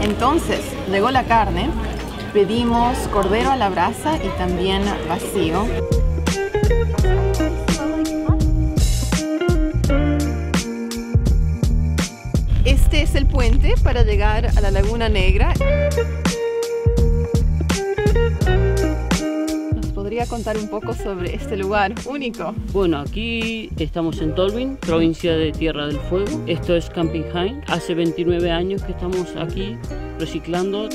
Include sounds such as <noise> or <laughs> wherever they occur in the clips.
Entonces, llegó la carne, pedimos cordero a la brasa y también vacío. Este es el puente para llegar a la Laguna Negra. Podría contar un poco sobre este lugar único? Bueno, aquí estamos en Tolwyn, provincia de Tierra del Fuego. Esto es Camping Hain. Hace 29 años que estamos aquí reciclando.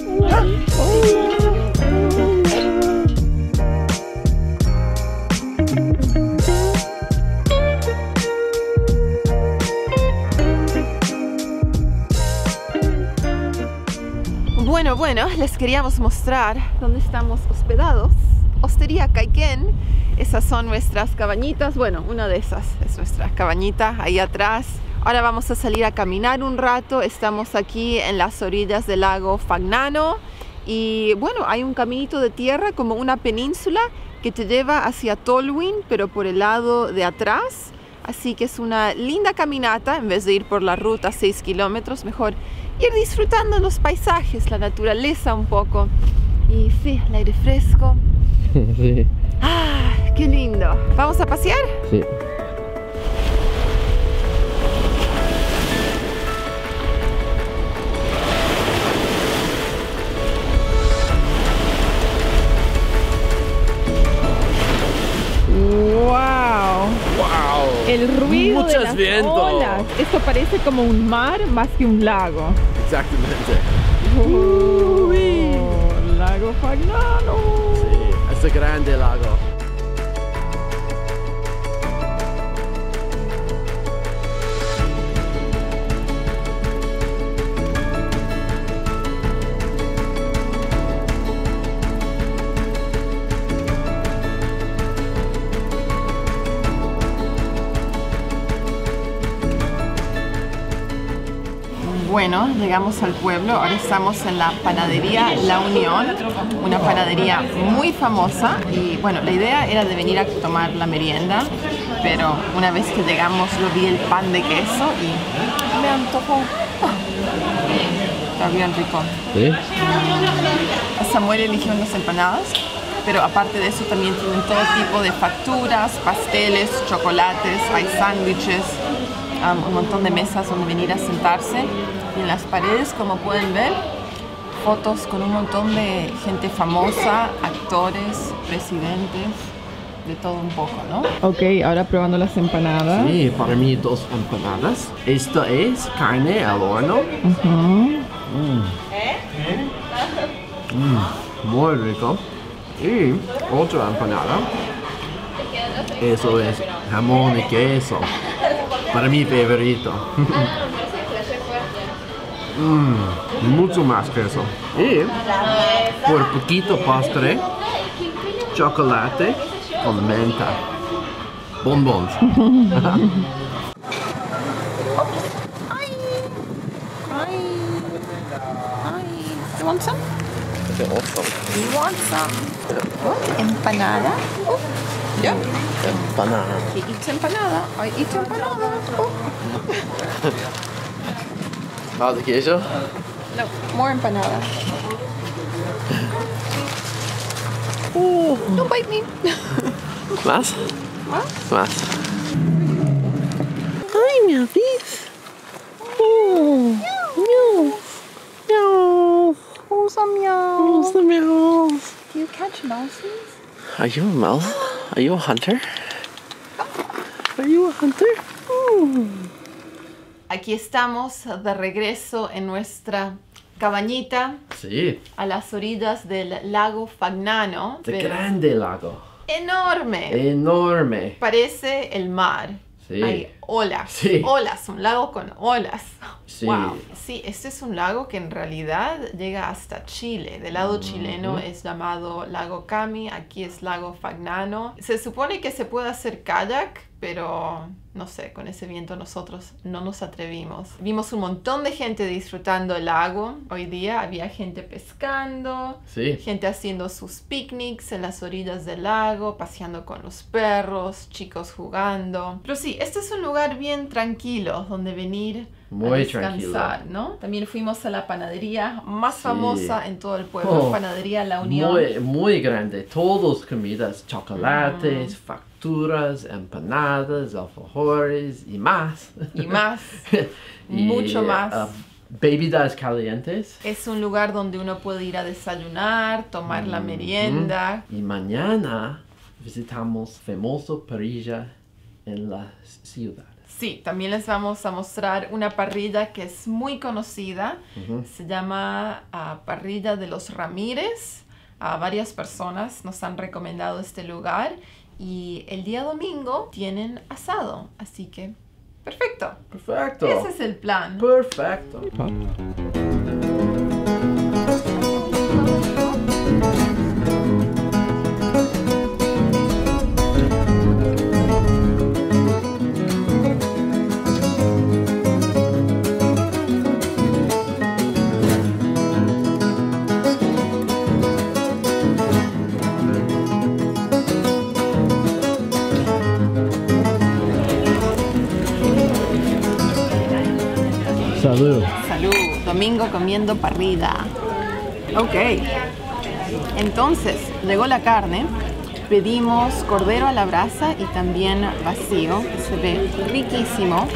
Bueno, bueno, les queríamos mostrar dónde estamos hospedados. Hostería Caiquén. Esas son nuestras cabañitas. Bueno, una de esas es nuestra cabañita ahí atrás. Ahora vamos a salir a caminar un rato. Estamos aquí en las orillas del lago Fagnano. Y bueno, hay un caminito de tierra como una península que te lleva hacia Tolwyn, pero por el lado de atrás. Así que es una linda caminata. En vez de ir por la ruta 6 kilómetros, mejor ir disfrutando los paisajes, la naturaleza un poco. Y sí, el aire fresco. Sí, ¡Ah! ¡Qué lindo! ¿Vamos a pasear? sí. ¡Wow! ¡Wow! El ruido de las vientos. olas. Esto parece como un mar más que un lago. Exactamente. Uy, lago Fagnano. Sí, este grande lago. Bueno, llegamos al pueblo. Ahora estamos en la panadería La Unión, una panadería muy famosa. Y bueno, la idea era de venir a tomar la merienda, pero una vez que llegamos lo vi el pan de queso y me antojó. Está bien rico. Sí. Samuel eligió unas empanadas, pero aparte de eso también tienen todo tipo de facturas, pasteles, chocolates, hay sándwiches, um, un montón de mesas donde venir a sentarse. Y en las paredes, como pueden ver, fotos con un montón de gente famosa, actores, presidentes, de todo un poco, ¿no? Ok, ahora probando las empanadas. Sí, para mí dos empanadas. Esto es carne al horno. Mm. Mm, muy rico. Y otra empanada. Eso es jamón y queso. Para mi favorito. Mm, mucho más queso. Y por poquito postre, chocolate con menta. Bonbons. You want some? You want some? What? Empanada? Oh, yeah. Empanada. He eats empanada. I eat empanada. Oh. Ah, de queso. No, more empanada. Don't bite me. Más. Más? Más. Ay, mi avis. Oh, no. No. Oh, some meow. What's the meows? Do you catch mouses? Are you a mouse? Are you a hunter? Are you a hunter? Aquí estamos de regreso en nuestra cabañita Sí, a las orillas del lago Fagnano. de grande lago. Enorme. Enorme. Parece el mar. Sí. Hay olas. Sí. Olas, un lago con olas. Sí. Wow. Sí, este es un lago que en realidad llega hasta Chile. Del lado chileno es llamado lago Cami, aquí es lago Fagnano. Se supone que se puede hacer kayak, pero no sé, con ese viento nosotros no nos atrevimos. Vimos un montón de gente disfrutando el lago. Hoy día había gente pescando, Sí. gente haciendo sus picnics en las orillas del lago, paseando con los perros, chicos jugando. Pero sí, este es un lugar bien tranquilo donde venir Muy a descansar, ¿no? También fuimos a la panadería más Sí. famosa en todo el pueblo, Oh, Panadería La Unión. Muy, muy grande. Todos comidas, chocolates, Mm. facturas, empanadas, alfajores y más. Y más, <laughs> Y, mucho más. ah, bebidas calientes. Es un lugar donde uno puede ir a desayunar, tomar Mm, la merienda. Y mañana visitamos famoso parrilla en la ciudad. Sí, también les vamos a mostrar una parrilla que es muy conocida. Se llama ah, Parrilla de los Ramírez. A varias personas nos han recomendado este lugar y el día domingo tienen asado. Así que, perfecto. Perfecto. Ese es el plan. Perfecto. Domingo comiendo parrilla. Ok. Entonces, llegó la carne. Pedimos cordero a la brasa y también vacío, que se ve riquísimo.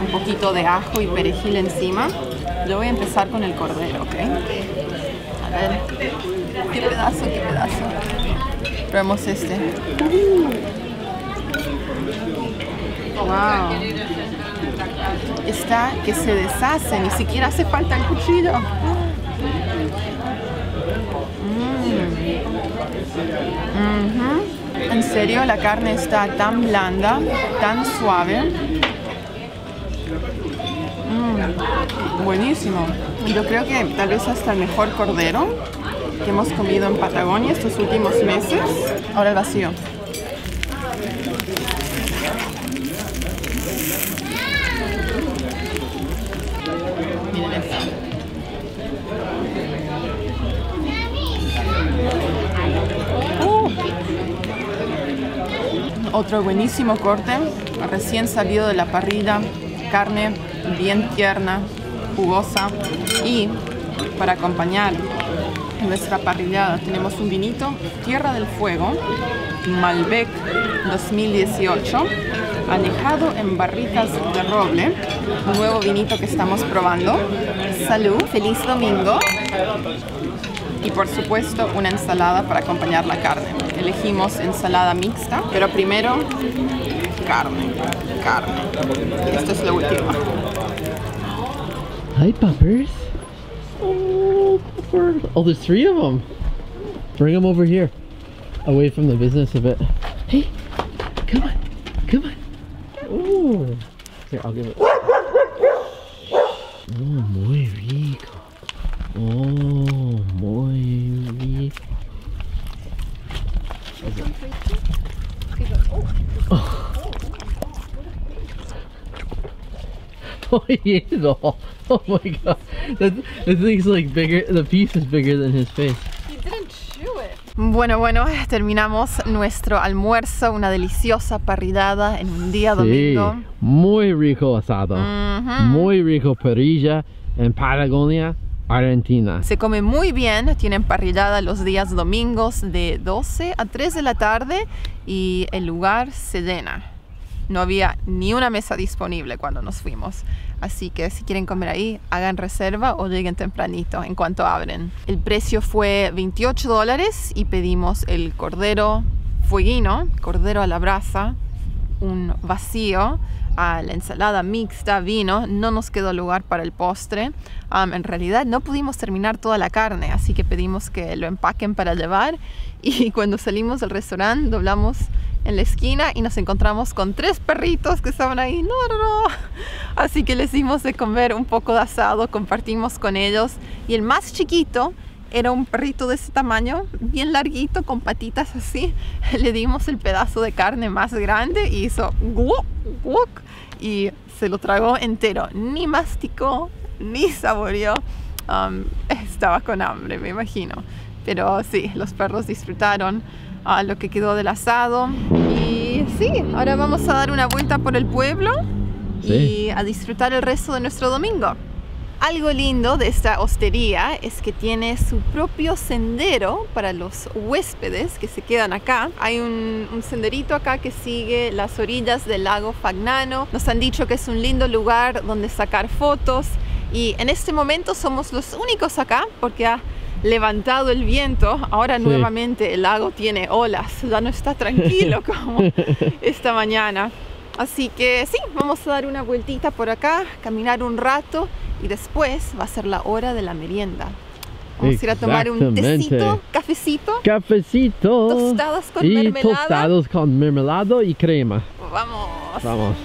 Un poquito de ajo y perejil encima. Yo voy a empezar con el cordero, ¿ok? A ver. Qué pedazo, qué pedazo. Probemos este. Wow. Está que se deshace, ni siquiera hace falta el cuchillo. Mm. Ujú. En serio, la carne está tan blanda, tan suave. Mm. Buenísimo. Yo creo que tal vez hasta el mejor cordero que hemos comido en Patagonia estos últimos meses. Ahora el vacío. Otro buenísimo corte, recién salido de la parrilla, carne bien tierna, jugosa. Y para acompañar nuestra parrillada tenemos un vinito Tierra del Fuego Malbec 2018 añejado en barricas de roble. Nuevo vinito que estamos probando. Salud feliz domingo y por supuesto una ensalada para acompañar la carne elegimos ensalada mixta pero primero carne carne esto es lo último Hi, puppers. Oh. Oh, there's three of them. Bring them over here, away from the business a bit. Hey, come on, come on. Oh, here, I'll give it. Oh, muy rico. Oh, Oh, he ate it all. Oh my god. That, that thing's like bigger, the piece is bigger than his face. Bueno, bueno, terminamos nuestro almuerzo, una deliciosa parrillada en un día domingo. Sí, muy rico asado. Ujú. Muy rico parrilla en Patagonia, Argentina. Se come muy bien, tienen parrillada los días domingos de 12 a 3 de la tarde y el lugar se llena. No había ni una mesa disponible cuando nos fuimos. Así que si quieren comer ahí, hagan reserva o lleguen tempranito en cuanto abren. El precio fue 28 dólares y pedimos el cordero fueguino, cordero a la brasa, un vacío, a la ensalada mixta, vino. No nos quedó lugar para el postre. En realidad no pudimos terminar toda la carne, así que pedimos que lo empaquen para llevar. <laughs> Y cuando salimos del restaurante doblamos en la esquina y nos encontramos con tres perritos que estaban ahí. No, no, no. <laughs> Así que les dimos de comer un poco de asado, compartimos con ellos. Y el más chiquito era un perrito de ese tamaño, bien larguito, con patitas así. <laughs> Le dimos el pedazo de carne más grande y hizo guuk, guuk, y se lo tragó entero. Ni masticó, ni saboreó. Um, estaba con hambre, me imagino. Pero sí, los perros disfrutaron uh, lo que quedó del asado. Y sí, ahora vamos a dar una vuelta por el pueblo Sí. y a disfrutar el resto de nuestro domingo. Algo lindo de esta hostería es que tiene su propio sendero para los huéspedes que se quedan acá. Hay un, un senderito acá que sigue las orillas del lago Fagnano. Nos han dicho que es un lindo lugar donde sacar fotos y en este momento somos los únicos acá porque ha levantado el viento. Ahora Sí. nuevamente el lago tiene olas, ya no está tranquilo <laughs> como esta mañana. Así que sí, vamos a dar una vueltita por acá, caminar un rato y después va a ser la hora de la merienda. Vamos a ir a tomar un tecito, cafecito, Cafecito. tostadas con y mermelada. tostados con mermelada y crema. Vamos. Vamos.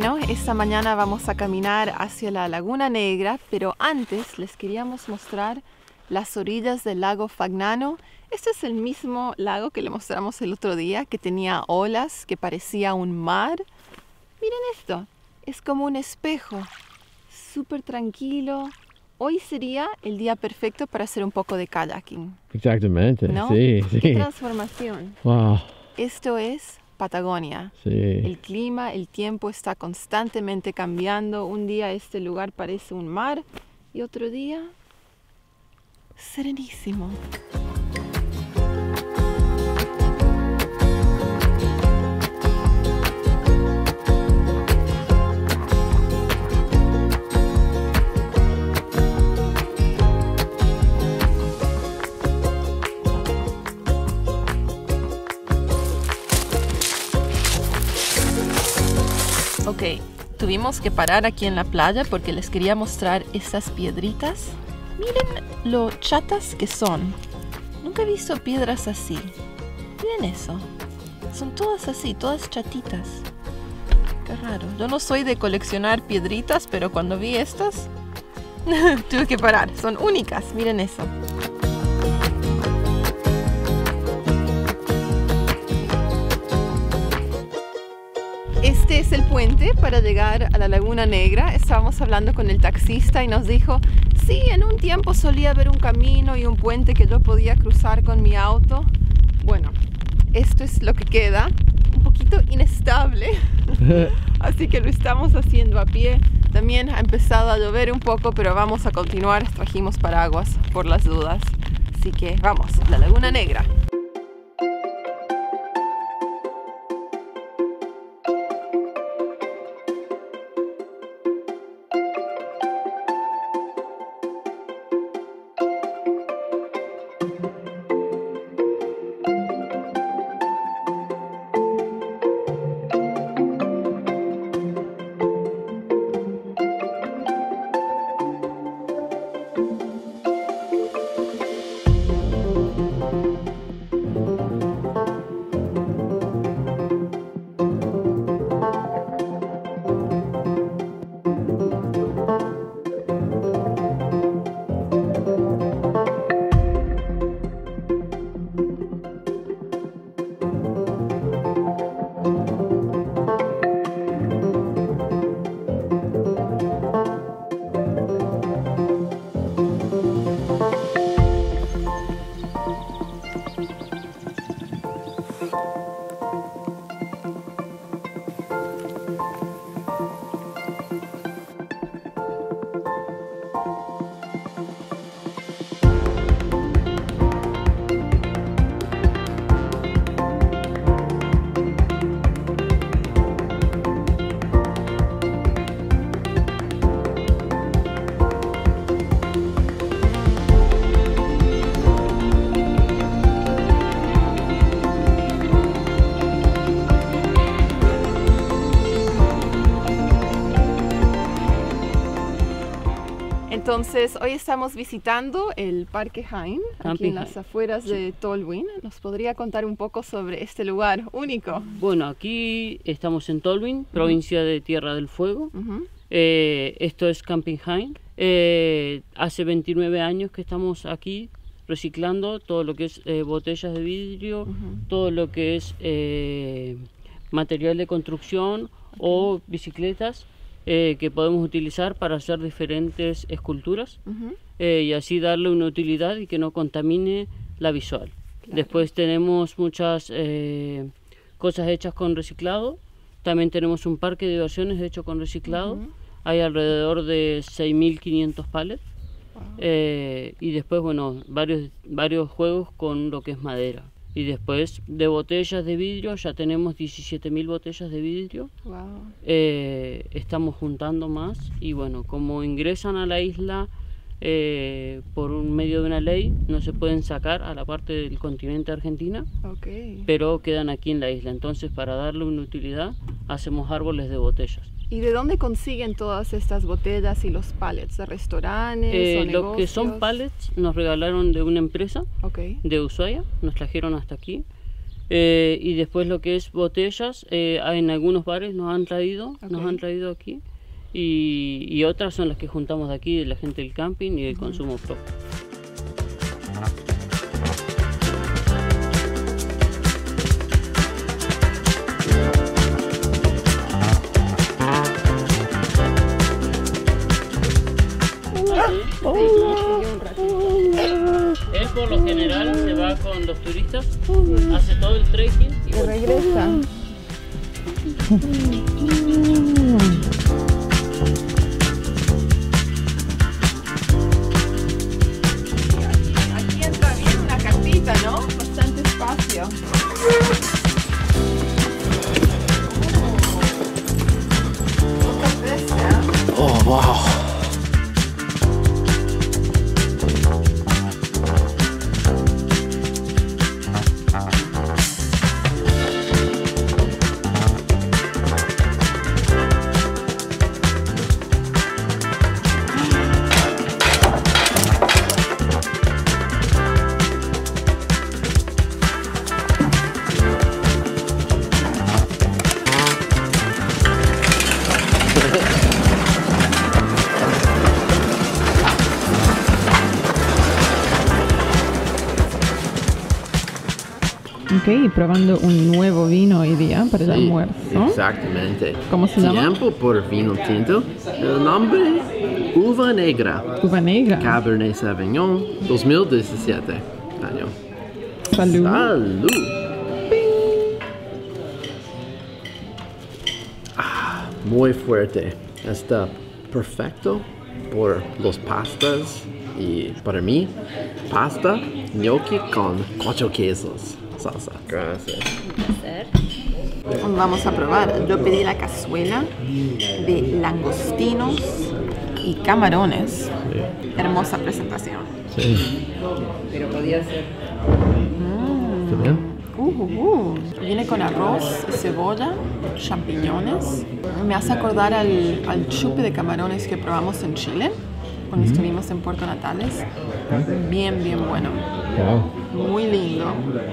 Bueno, esta mañana vamos a caminar hacia la Laguna Negra, pero antes les queríamos mostrar las orillas del lago Fagnano. Este es el mismo lago que le mostramos el otro día, que tenía olas, que parecía un mar. Miren esto, es como un espejo, súper tranquilo. Hoy sería el día perfecto para hacer un poco de kayaking, Exactamente. ¿no? Sí, ¡Qué sí. transformación! Wow. Esto es Patagonia. Sí. El clima, el tiempo está constantemente cambiando. Un día este lugar parece un mar y otro día serenísimo. Ok, tuvimos que parar aquí en la playa porque les quería mostrar estas piedritas. Miren lo chatas que son. Nunca he visto piedras así. Miren eso. Son todas así, todas chatitas. Qué raro. Yo no soy de coleccionar piedritas, pero cuando vi estas, <laughs> tuve que parar. Son únicas. Miren eso. Es el puente para llegar a la Laguna Negra. Estábamos hablando con el taxista y nos dijo, sí, en un tiempo solía haber un camino y un puente que yo podía cruzar con mi auto. Bueno, esto es lo que queda, un poquito inestable, <laughs> así que lo estamos haciendo a pie. También ha empezado a llover un poco, pero vamos a continuar. Trajimos paraguas por las dudas. Así que vamos, la Laguna Negra. Entonces, hoy estamos visitando el Parque Hain, aquí en las afueras de Tolwyn. ¿Nos podría contar un poco sobre este lugar único? Bueno, aquí estamos en Tolwyn, provincia de Tierra del Fuego. Ujú. Eh, esto es Camping Hain. Eh, hace 29 años que estamos aquí reciclando todo lo que es eh, botellas de vidrio, todo lo que es material de construcción o bicicletas eh, que podemos utilizar para hacer diferentes esculturas eh, y así darle una utilidad y que no contamine la visual. Después tenemos muchas eh, cosas hechas con reciclado. También tenemos un parque de diversiones hecho con reciclado. Hay alrededor de 6.500 pallets. Eh, y después, bueno, varios, varios juegos con lo que es madera. Y después de botellas de vidrio, ya tenemos 17.000 botellas de vidrio. Wow. Eh, estamos juntando más y bueno, como ingresan a la isla eh, por un medio de una ley, no se pueden sacar a la parte del continente argentina, pero quedan aquí en la isla. Entonces, para darle una utilidad, hacemos árboles de botellas. ¿Y de dónde consiguen todas estas botellas y los pallets? ¿De restaurantes Eh, o lo que son pallets nos regalaron de una empresa Ok. de Ushuaia, nos trajeron hasta aquí. Eh, y después lo que es botellas, eh, en algunos bares nos han traído, nos han traído aquí. Y, y otras son las que juntamos de aquí, de la gente del camping y del consumo propio. Por lo general se va con los turistas, hace todo el trekking y regresa. <laughs> Ok, y probando un nuevo vino hoy día para el Sí, almuerzo. exactamente. ¿Cómo se llama? Tiempo por vino tinto. El nombre, Uva Negra. Uva negra. Cabernet Sauvignon 2017 año. Salud. Salud. Ah, muy fuerte. Está perfecto por los pastas y para mí pasta gnocchi con cuatro quesos. Salsa. Gracias. Vamos a probar. Yo pedí la cazuela de langostinos y camarones. Hermosa presentación. Sí. Pero podía ser. ¿Está bien? Uh, uh, uh. Viene con arroz, cebolla, champiñones. Me hace acordar al, al chupe de camarones que probamos en Chile cuando estuvimos en Puerto Natales. Bien, bien bueno. Wow. Muy lindo.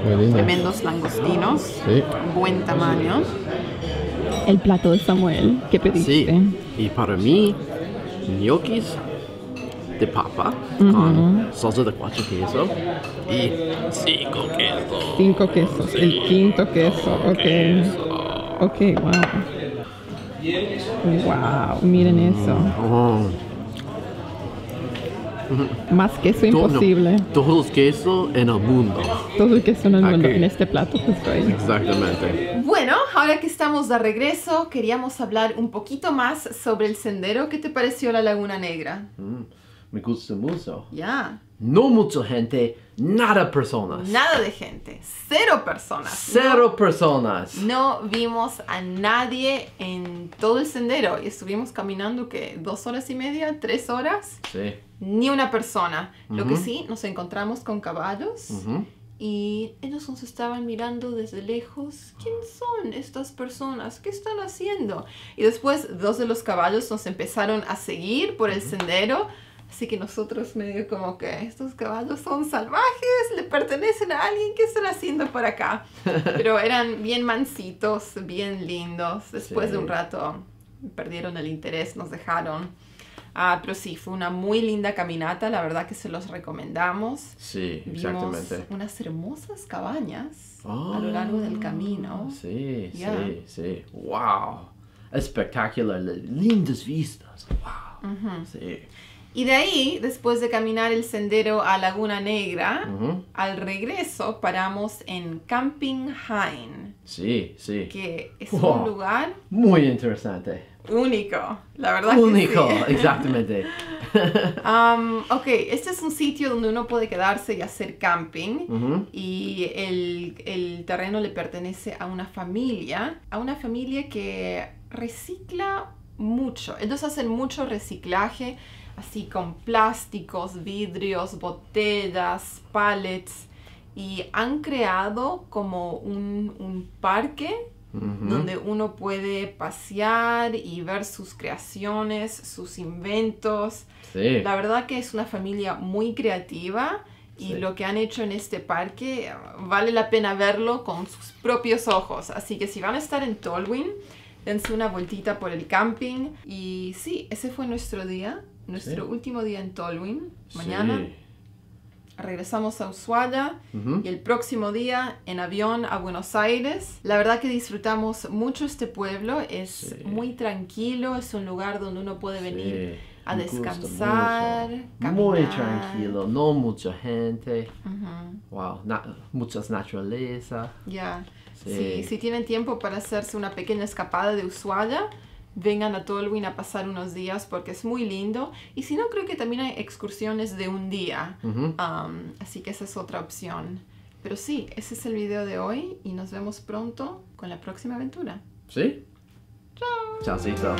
Muy lindo. Tremendos langostinos. Sí. Buen tamaño. El plato de Samuel que pediste. Sí. Y para mí, gnocchis de papa con salsa de cuatro quesos y cinco quesos. Cinco quesos. El quinto queso. Ok. Ok, wow. Wow, miren eso. Oh, <laughs> Más queso todo- imposible. Todos los quesos en el mundo. Todo el queso en el mundo Aquí. en este plato justo ahí. Exactamente. Bueno, ahora que estamos de regreso, queríamos hablar un poquito más sobre el sendero. ¿Qué te pareció la Laguna Negra? Mm, me gusta mucho. Ya. No mucha gente, nada personas. Nada de gente. Cero personas. Cero personas. No vimos a nadie en todo el sendero y estuvimos caminando que dos horas y media, tres horas, Sí. ni una persona. Lo que sí, nos encontramos con caballos y ellos nos estaban mirando desde lejos. ¿Quién son estas personas? ¿Qué están haciendo? Y después dos de los caballos nos empezaron a seguir por el sendero. Así que nosotros medio como que estos caballos son salvajes, le pertenecen a alguien, ¿qué están haciendo por acá? <laughs> Pero eran bien mansitos, bien lindos. Después de un Sí. rato perdieron el interés, nos dejaron. Ah, pero sí, fue una muy linda caminata, la verdad que se los recomendamos. Sí, Vimos exactamente. unas hermosas cabañas a lo largo del camino. Sí, Ya. sí, sí. Wow. Espectacular. Lindas vistas. Wow. Sí. Y de ahí, después de caminar el sendero a Laguna Negra, al regreso paramos en Camping Hain, Sí, sí. que es Wow. un lugar Muy interesante. único, la verdad que Único, sí. <laughs> exactamente. Um, ok, este es un sitio donde uno puede quedarse y hacer camping. Y el, el terreno le pertenece a una familia, a una familia que recicla mucho. Ellos hacen mucho reciclaje, así con plásticos, vidrios, botellas, pallets. Y han creado como un, un parque donde uno puede pasear y ver sus creaciones, sus inventos. Sí. La verdad que es una familia muy creativa y Sí. lo que han hecho en este parque eh, vale la pena verlo con sus propios ojos. Así que si van a estar en Tolwyn, dense una vueltita por el camping. Y sí, ese fue nuestro día, nuestro Sí. último día en Tolwyn. Mañana Sí. regresamos a Ushuaia y el próximo día en avión a Buenos Aires. La verdad que disfrutamos mucho este pueblo, es Sí. muy tranquilo, es un lugar donde uno puede venir a me descansar. Muy tranquilo, no mucha gente. Wow, na- muchas naturaleza. Ya. Sí. Sí, si tienen tiempo para hacerse una pequeña escapada de Ushuaia, vengan a Tolwyn a pasar unos días porque es muy lindo. Y si no, creo que también hay excursiones de un día. Um, así que esa es otra opción. Pero sí, ese es el video de hoy y nos vemos pronto con la próxima aventura. ¿Sí? Chao. Chaucito.